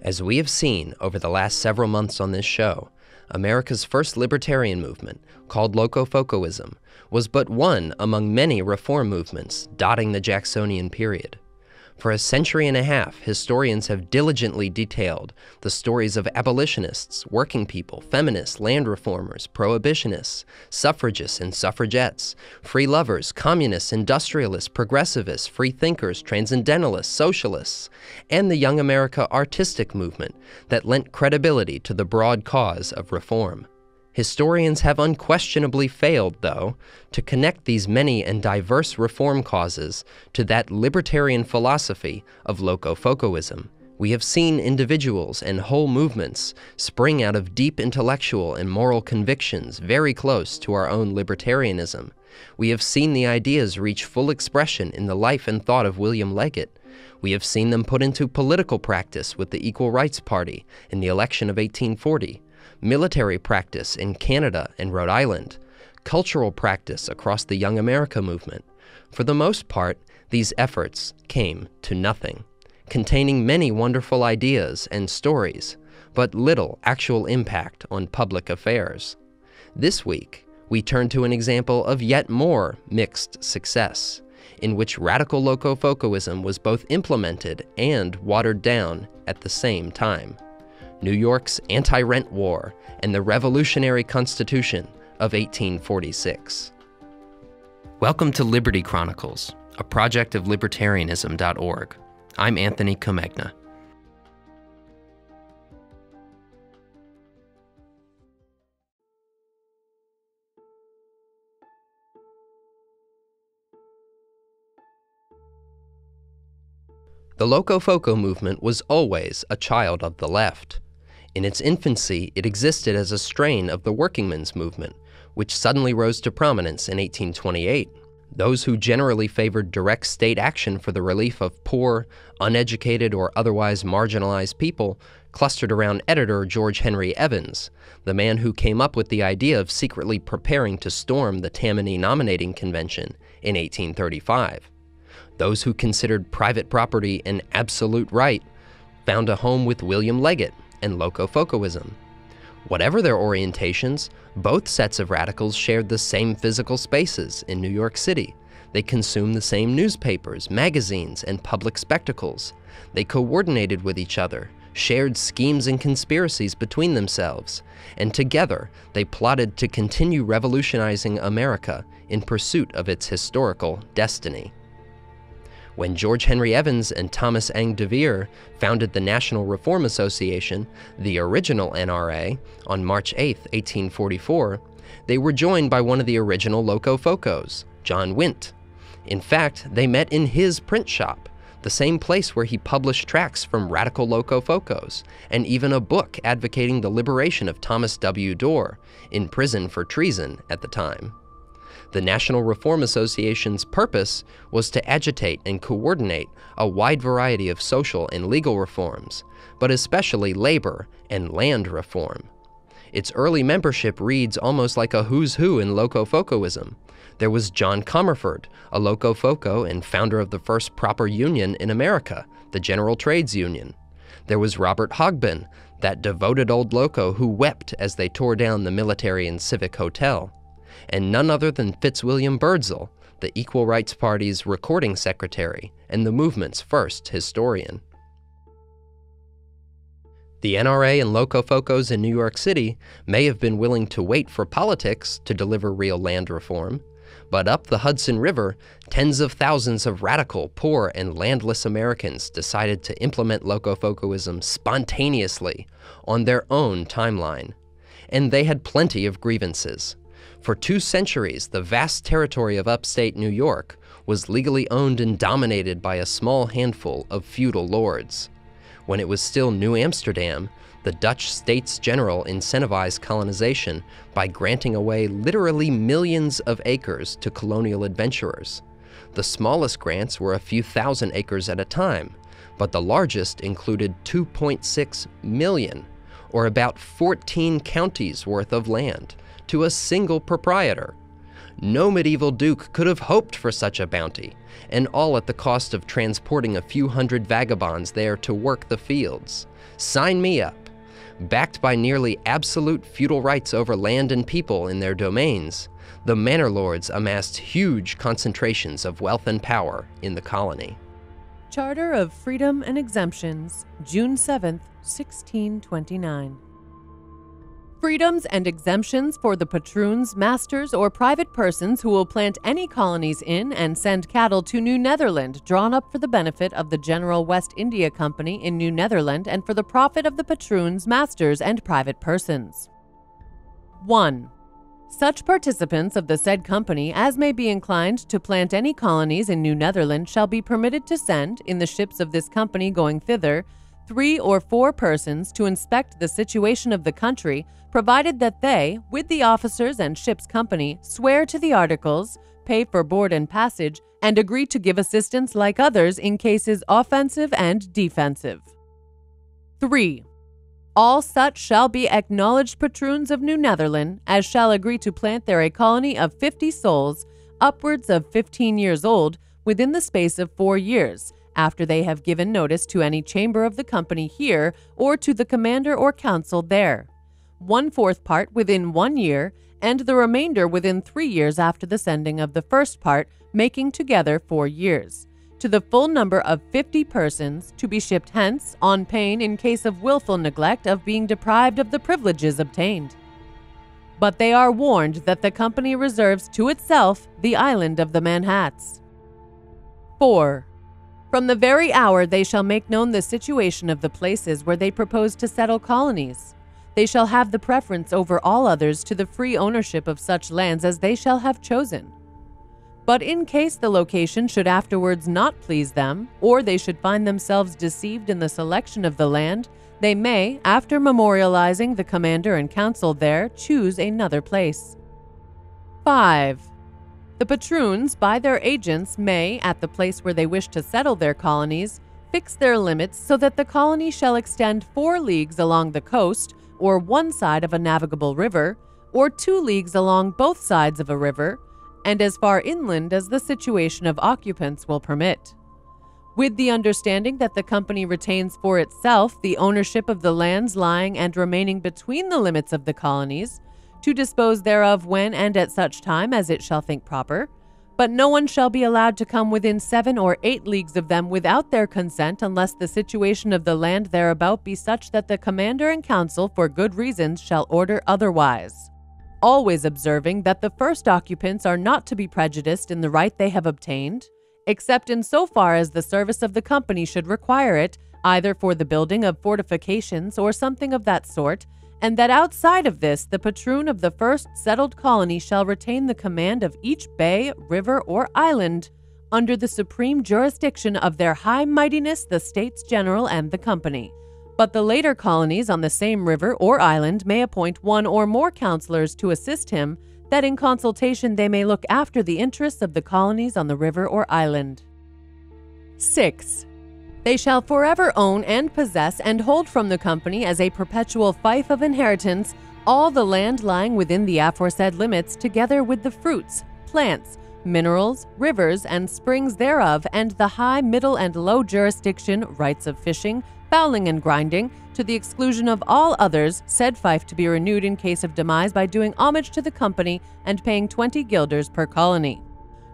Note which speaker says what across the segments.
Speaker 1: As we have seen over the last several months on this show, America's first libertarian movement, called Locofocoism, was but one among many reform movements dotting the Jacksonian period. For a century and a half, historians have diligently detailed the stories of abolitionists, working people, feminists, land reformers, prohibitionists, suffragists and suffragettes, free lovers, communists, industrialists, progressivists, free thinkers, transcendentalists, socialists, and the Young America artistic movement that lent credibility to the broad cause of reform. Historians have unquestionably failed, though, to connect these many and diverse reform causes to that libertarian philosophy of locofocoism. We have seen individuals and whole movements spring out of deep intellectual and moral convictions very close to our own libertarianism. We have seen the ideas reach full expression in the life and thought of William Leggett. We have seen them put into political practice with the Equal Rights Party in the election of 1840 military practice in Canada and Rhode Island, cultural practice across the Young America movement. For the most part, these efforts came to nothing, containing many wonderful ideas and stories, but little actual impact on public affairs. This week, we turn to an example of yet more mixed success, in which radical locofocoism was both implemented and watered down at the same time. New York's anti rent war, and the Revolutionary Constitution of 1846. Welcome to Liberty Chronicles, a project of libertarianism.org. I'm Anthony Comegna. The Locofoco movement was always a child of the left. In its infancy, it existed as a strain of the workingmen's movement, which suddenly rose to prominence in 1828. Those who generally favored direct state action for the relief of poor, uneducated, or otherwise marginalized people clustered around editor George Henry Evans, the man who came up with the idea of secretly preparing to storm the Tammany Nominating Convention in 1835. Those who considered private property an absolute right found a home with William Leggett, and locofocoism. Whatever their orientations, both sets of radicals shared the same physical spaces in New York City. They consumed the same newspapers, magazines, and public spectacles. They coordinated with each other, shared schemes and conspiracies between themselves, and together they plotted to continue revolutionizing America in pursuit of its historical destiny. When George Henry Evans and Thomas Ainge Devyr founded the National Reform Association, the original NRA, on March 8, 1844, they were joined by one of the original Locofocos, John Windt. In fact, they met in his print shop, the same place where he published tracts from radical Locofocos, and even a book advocating the liberation of Thomas W. Dorr, in prison for treason at the time. The National Reform Association's purpose was to agitate and coordinate a wide variety of social and legal reforms, but especially labor and land reform. Its early membership reads almost like a who's who in locofocoism. There was John Comerford, a locofoco and founder of the first proper union in America, the General Trades Union. There was Robert Hogben, that devoted old loco who wept as they tore down the military and civic hotel and none other than Fitzwilliam Byrdsall, the Equal Rights Party's recording secretary and the movement's first historian. The NRA and Locofocos in New York City may have been willing to wait for politics to deliver real land reform, but up the Hudson River, tens of thousands of radical, poor, and landless Americans decided to implement Locofocoism spontaneously on their own timeline. And they had plenty of grievances. For two centuries, the vast territory of upstate New York was legally owned and dominated by a small handful of feudal lords. When it was still New Amsterdam, the Dutch States General incentivized colonization by granting away literally millions of acres to colonial adventurers. The smallest grants were a few thousand acres at a time, but the largest included 2.6 million, or about 14 counties worth of land to a single proprietor. No medieval duke could have hoped for such a bounty, and all at the cost of transporting a few hundred vagabonds there to work the fields. Sign me up. Backed by nearly absolute feudal rights over land and people in their domains, the manor lords amassed huge concentrations of wealth and power in the colony.
Speaker 2: Charter of Freedom and Exemptions, June 7, 1629. Freedoms and exemptions for the patroons, masters, or private persons who will plant any colonies in and send cattle to New Netherland, drawn up for the benefit of the General West India Company in New Netherland and for the profit of the patroons, masters, and private persons. 1. Such participants of the said company as may be inclined to plant any colonies in New Netherland shall be permitted to send, in the ships of this company going thither, three or four persons to inspect the situation of the country, provided that they, with the officers and ship's company, swear to the articles, pay for board and passage, and agree to give assistance like others in cases offensive and defensive. 3. All such shall be acknowledged patroons of New Netherland as shall agree to plant there a colony of fifty souls, upwards of fifteen years old, within the space of four years, after they have given notice to any chamber of the company here or to the commander or council there. One fourth part within one year, and the remainder within three years after the sending of the first part, making together four years. To the full number of fifty persons, to be shipped hence, on pain in case of wilful neglect of being deprived of the privileges obtained. But they are warned that the company reserves to itself the island of the Manhats. 4. From the very hour they shall make known the situation of the places where they propose to settle colonies. They shall have the preference over all others to the free ownership of such lands as they shall have chosen. But in case the location should afterwards not please them, or they should find themselves deceived in the selection of the land, they may, after memorializing the commander and council there, choose another place. 5. The patroons, by their agents, may, at the place where they wish to settle their colonies, fix their limits so that the colony shall extend four leagues along the coast, or one side of a navigable river, or two leagues along both sides of a river, and as far inland as the situation of occupants will permit. With the understanding that the company retains for itself the ownership of the lands lying and remaining between the limits of the colonies, to dispose thereof when and at such time as it shall think proper. But no one shall be allowed to come within seven or eight leagues of them without their consent, unless the situation of the land thereabout be such that the commander and council, for good reasons, shall order otherwise. Always observing that the first occupants are not to be prejudiced in the right they have obtained, except in so far as the service of the company should require it, either for the building of fortifications or something of that sort, and that outside of this, the patroon of the first settled colony shall retain the command of each bay, river, or island under the supreme jurisdiction of their high mightiness, the States General, and the Company. But the later colonies on the same river or island may appoint one or more counselors to assist him, that in consultation they may look after the interests of the colonies on the river or island. 6. They shall forever own and possess and hold from the company as a perpetual fief of inheritance all the land lying within the aforesaid limits, together with the fruits, plants, minerals, rivers, and springs thereof, and the high, middle, and low jurisdiction, rights of fishing, fowling, and grinding, to the exclusion of all others, said fief to be renewed in case of demise by doing homage to the company and paying twenty guilders per colony.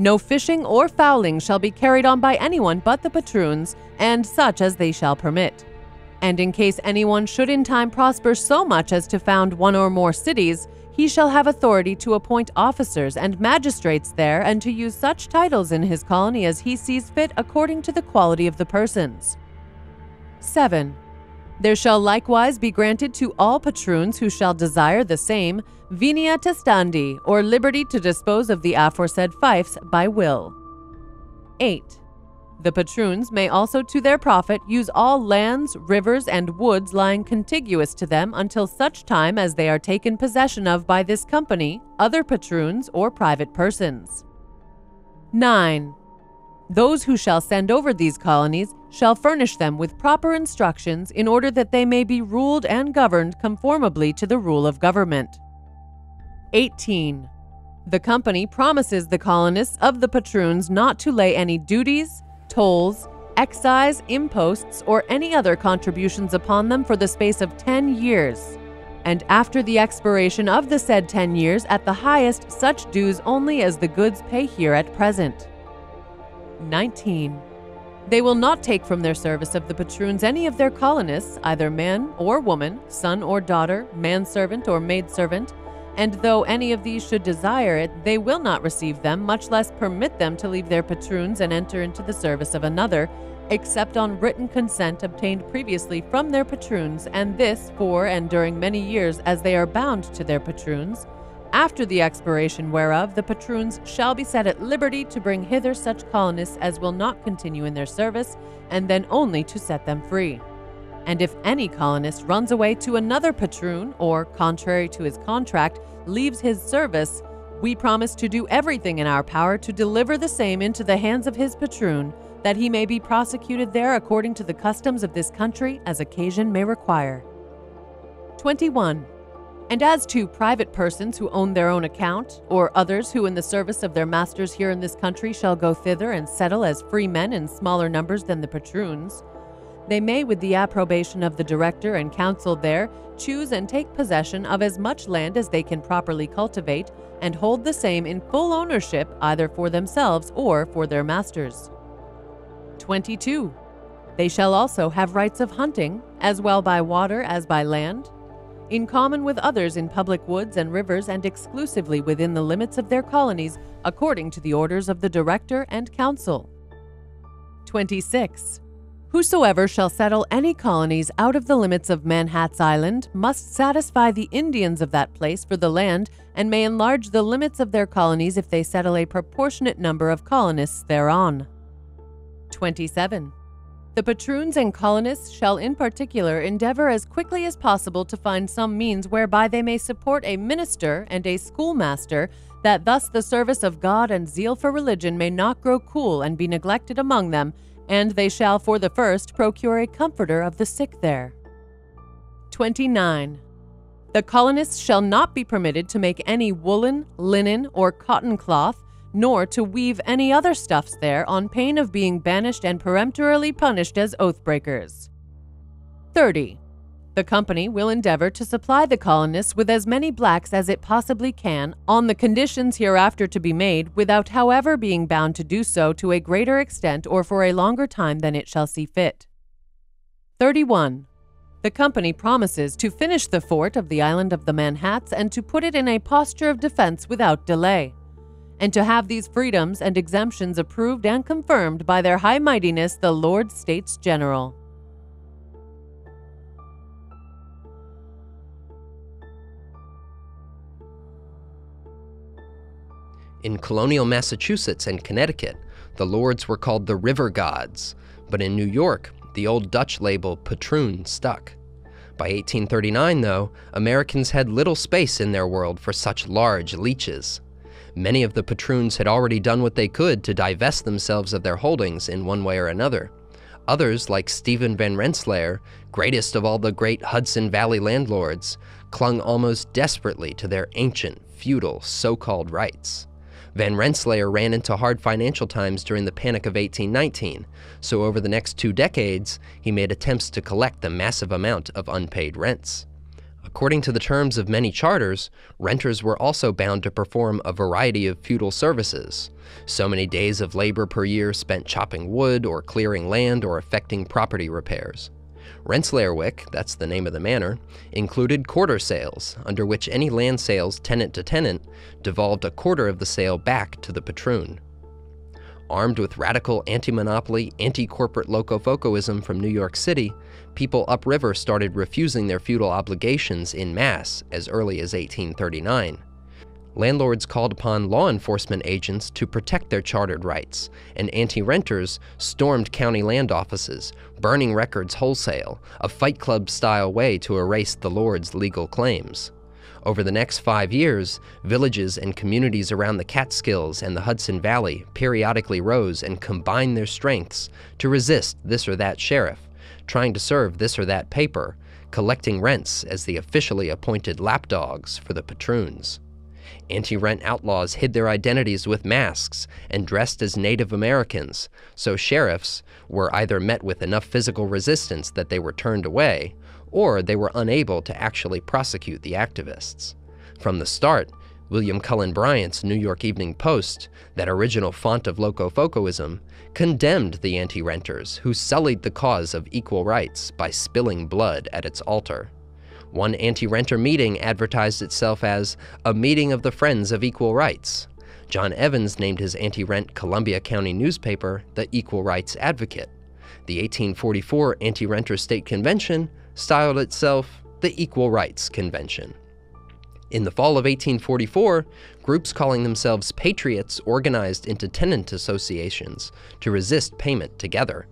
Speaker 2: No fishing or fowling shall be carried on by anyone but the patroons, and such as they shall permit. And in case anyone should in time prosper so much as to found one or more cities, he shall have authority to appoint officers and magistrates there and to use such titles in his colony as he sees fit according to the quality of the persons. 7. There shall likewise be granted to all patroons who shall desire the same venia testandi, or liberty to dispose of the aforesaid fiefs by will. 8. The patroons may also to their profit use all lands, rivers, and woods lying contiguous to them until such time as they are taken possession of by this company, other patroons, or private persons. 9. Those who shall send over these colonies shall furnish them with proper instructions in order that they may be ruled and governed conformably to the rule of government. 18. The company promises the colonists of the patroons not to lay any duties, tolls, excise, imposts, or any other contributions upon them for the space of 10 years. And after the expiration of the said 10 years, at the highest, such dues only as the goods pay here at present. 19. They will not take from their service of the patroons any of their colonists, either man or woman, son or daughter, manservant or maidservant, and though any of these should desire it, they will not receive them, much less permit them to leave their patroons and enter into the service of another, except on written consent obtained previously from their patroons, and this for and during many years as they are bound to their patroons after the expiration whereof, the patroons shall be set at liberty to bring hither such colonists as will not continue in their service, and then only to set them free. And if any colonist runs away to another patroon, or, contrary to his contract, leaves his service, we promise to do everything in our power to deliver the same into the hands of his patroon, that he may be prosecuted there according to the customs of this country as occasion may require. 21. And as to private persons who own their own account, or others who in the service of their masters here in this country shall go thither and settle as free men in smaller numbers than the patroons, they may, with the approbation of the director and council there, choose and take possession of as much land as they can properly cultivate, and hold the same in full ownership either for themselves or for their masters. 22. They shall also have rights of hunting, as well by water as by land, in common with others in public woods and rivers and exclusively within the limits of their colonies, according to the orders of the Director and Council. 26. Whosoever shall settle any colonies out of the limits of Manhattan's Island must satisfy the Indians of that place for the land and may enlarge the limits of their colonies if they settle a proportionate number of colonists thereon. 27. The patroons and colonists shall in particular endeavor as quickly as possible to find some means whereby they may support a minister and a schoolmaster, that thus the service of God and zeal for religion may not grow cool and be neglected among them, and they shall for the first procure a comforter of the sick there. 29. The colonists shall not be permitted to make any woolen, linen, or cotton cloth, nor to weave any other stuffs there on pain of being banished and peremptorily punished as oath-breakers. 30. The company will endeavor to supply the colonists with as many blacks as it possibly can on the conditions hereafter to be made, without however being bound to do so to a greater extent or for a longer time than it shall see fit. 31. The company promises to finish the fort of the island of the Manhattan and to put it in a posture of defense without delay and to have these freedoms and exemptions approved and confirmed by their High Mightiness the Lord States General.
Speaker 1: In colonial Massachusetts and Connecticut, the lords were called the river gods, but in New York, the old Dutch label patroon stuck. By 1839, though, Americans had little space in their world for such large leeches. Many of the patroons had already done what they could to divest themselves of their holdings in one way or another. Others, like Stephen Van Rensselaer, greatest of all the great Hudson Valley landlords, clung almost desperately to their ancient, feudal, so-called rights. Van Rensselaer ran into hard financial times during the Panic of 1819, so over the next two decades, he made attempts to collect the massive amount of unpaid rents. According to the terms of many charters, renters were also bound to perform a variety of feudal services. So many days of labor per year spent chopping wood or clearing land or effecting property repairs. Rensselaerwyck, that's the name of the manor, included quarter sales, under which any land sales tenant to tenant devolved a quarter of the sale back to the patroon. Armed with radical anti monopoly, anti corporate locofocoism from New York City, people upriver started refusing their feudal obligations in mass as early as 1839. Landlords called upon law enforcement agents to protect their chartered rights, and anti renters stormed county land offices, burning records wholesale, a fight club style way to erase the lord's legal claims. Over the next five years, villages and communities around the Catskills and the Hudson Valley periodically rose and combined their strengths to resist this or that sheriff, trying to serve this or that paper, collecting rents as the officially appointed lapdogs for the patroons. Anti rent outlaws hid their identities with masks and dressed as Native Americans, so sheriffs were either met with enough physical resistance that they were turned away, or they were unable to actually prosecute the activists. From the start, William Cullen Bryant's New York Evening Post, that original font of Locofocoism, condemned the anti renters who sullied the cause of equal rights by spilling blood at its altar. One anti renter meeting advertised itself as a meeting of the Friends of Equal Rights. John Evans named his anti rent Columbia County newspaper the Equal Rights Advocate. The 1844 Anti Renter State Convention styled itself the Equal Rights Convention. In the fall of 1844, groups calling themselves patriots organized into tenant associations to resist payment together.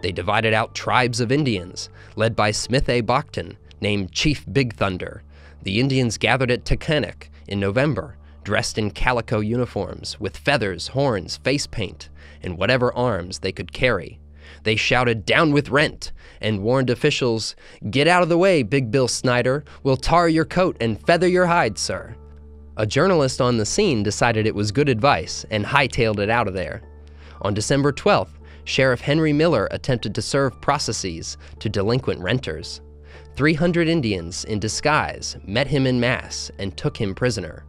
Speaker 1: They divided out tribes of Indians, led by Smith A. Boughton, named Chief Big Thunder. The Indians gathered at Taghkanic in November, dressed in calico uniforms, with feathers, horns, face paint, and whatever arms they could carry. They shouted, Down with rent! and warned officials, Get out of the way, Big Bill Snyder. We'll tar your coat and feather your hide, sir. A journalist on the scene decided it was good advice and hightailed it out of there. On December 12th, Sheriff Henry Miller attempted to serve processes to delinquent renters. 300 Indians in disguise met him in mass and took him prisoner.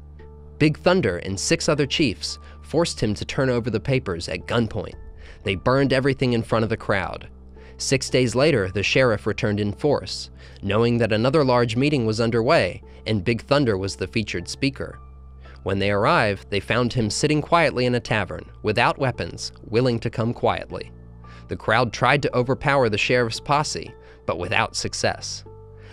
Speaker 1: Big Thunder and six other chiefs forced him to turn over the papers at gunpoint. They burned everything in front of the crowd. Six days later, the sheriff returned in force, knowing that another large meeting was underway and Big Thunder was the featured speaker. When they arrived, they found him sitting quietly in a tavern, without weapons, willing to come quietly. The crowd tried to overpower the sheriff's posse, but without success.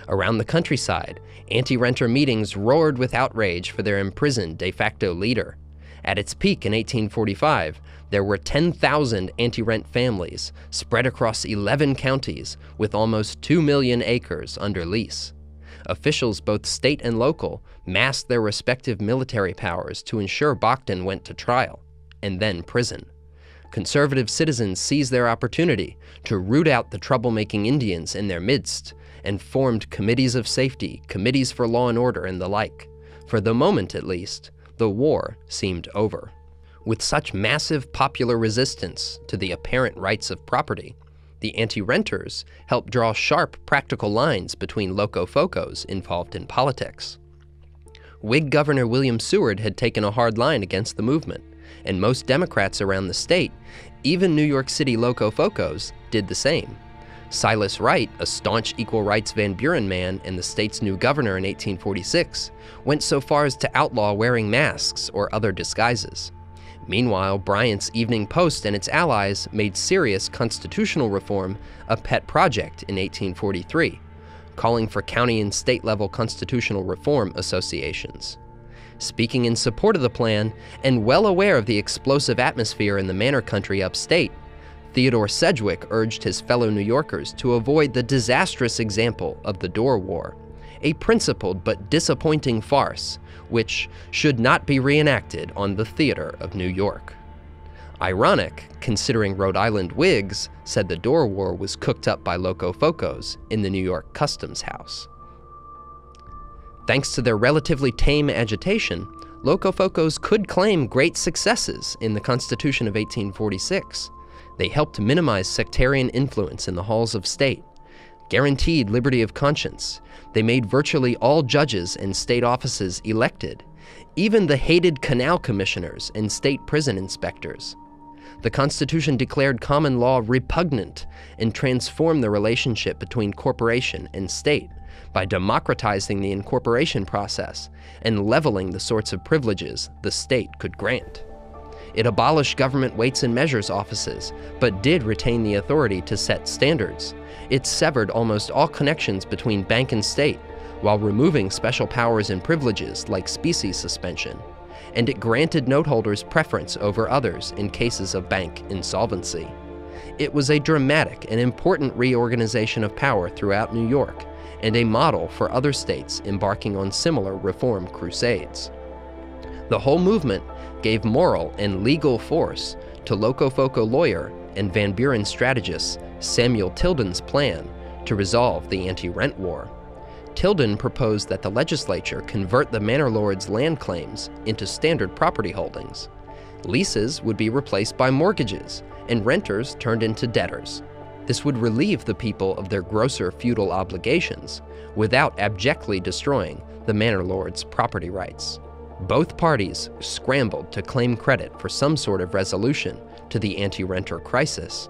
Speaker 1: Around the countryside, anti renter meetings roared with outrage for their imprisoned de facto leader. At its peak in 1845, there were 10,000 anti rent families spread across 11 counties with almost 2 million acres under lease. Officials, both state and local, massed their respective military powers to ensure Boughton went to trial and then prison. Conservative citizens seized their opportunity to root out the troublemaking Indians in their midst and formed committees of safety, committees for law and order, and the like. For the moment, at least, the war seemed over. With such massive popular resistance to the apparent rights of property, the anti renters helped draw sharp practical lines between locofocos involved in politics. Whig Governor William Seward had taken a hard line against the movement, and most Democrats around the state, even New York City locofocos, did the same. Silas Wright, a staunch equal rights Van Buren man and the state's new governor in 1846, went so far as to outlaw wearing masks or other disguises. Meanwhile, Bryant's Evening Post and its allies made serious constitutional reform a pet project in 1843, calling for county and state level constitutional reform associations. Speaking in support of the plan, and well aware of the explosive atmosphere in the manor country upstate, Theodore Sedgwick urged his fellow New Yorkers to avoid the disastrous example of the Dorr War, a principled but disappointing farce which should not be reenacted on the theater of New York. Ironic, considering Rhode Island Whigs said the Dorr War was cooked up by Locofocos in the New York Customs House. Thanks to their relatively tame agitation, Locofocos could claim great successes in the Constitution of 1846. They helped minimize sectarian influence in the halls of state, guaranteed liberty of conscience, they made virtually all judges and state offices elected, even the hated canal commissioners and state prison inspectors. The Constitution declared common law repugnant and transformed the relationship between corporation and state by democratizing the incorporation process and leveling the sorts of privileges the state could grant. It abolished government weights and measures offices, but did retain the authority to set standards it severed almost all connections between bank and state, while removing special powers and privileges like specie suspension, and it granted noteholders preference over others in cases of bank insolvency. It was a dramatic and important reorganization of power throughout New York, and a model for other states embarking on similar reform crusades. The whole movement gave moral and legal force to Locofoco lawyer and Van Buren strategist Samuel Tilden's plan to resolve the anti rent war. Tilden proposed that the legislature convert the manor lords' land claims into standard property holdings. Leases would be replaced by mortgages, and renters turned into debtors. This would relieve the people of their grosser feudal obligations without abjectly destroying the manor lords' property rights. Both parties scrambled to claim credit for some sort of resolution to the anti renter crisis,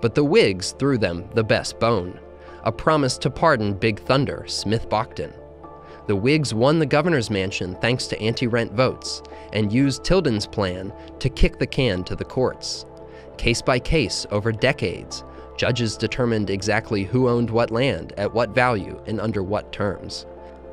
Speaker 1: but the Whigs threw them the best bone a promise to pardon Big Thunder, Smith Boughton. The Whigs won the governor's mansion thanks to anti rent votes and used Tilden's plan to kick the can to the courts. Case by case, over decades, judges determined exactly who owned what land, at what value, and under what terms.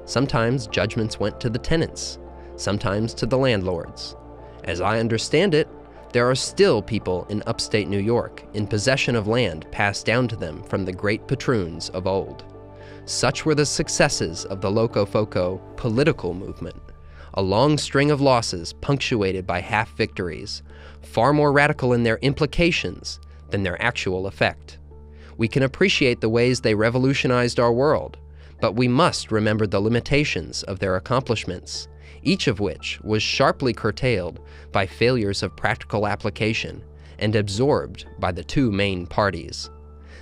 Speaker 1: Sometimes judgments went to the tenants, sometimes to the landlords. As I understand it, there are still people in upstate New York in possession of land passed down to them from the great patroons of old. Such were the successes of the Locofoco political movement, a long string of losses punctuated by half victories, far more radical in their implications than their actual effect. We can appreciate the ways they revolutionized our world, but we must remember the limitations of their accomplishments each of which was sharply curtailed by failures of practical application and absorbed by the two main parties.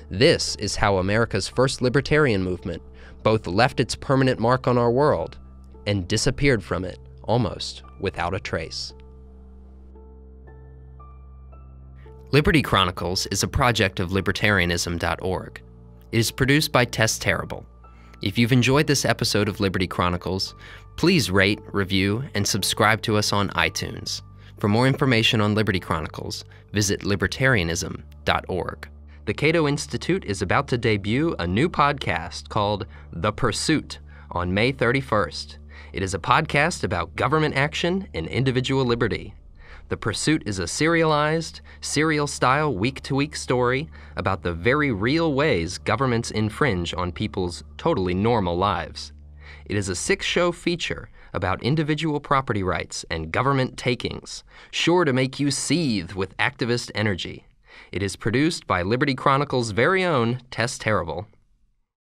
Speaker 1: This is how America's first libertarian movement both left its permanent mark on our world and disappeared from it almost without a trace. Liberty Chronicles is a project of libertarianism.org. It is produced by Tess Terrible. If you've enjoyed this episode of Liberty Chronicles, please rate, review, and subscribe to us on iTunes. For more information on Liberty Chronicles, visit libertarianism.org. The Cato Institute is about to debut a new podcast called The Pursuit on May 31st. It is a podcast about government action and individual liberty. The Pursuit is a serialized, serial style, week to week story about the very real ways governments infringe on people's totally normal lives. It is a six show feature about individual property rights and government takings, sure to make you seethe with activist energy. It is produced by Liberty Chronicle's very own Tess Terrible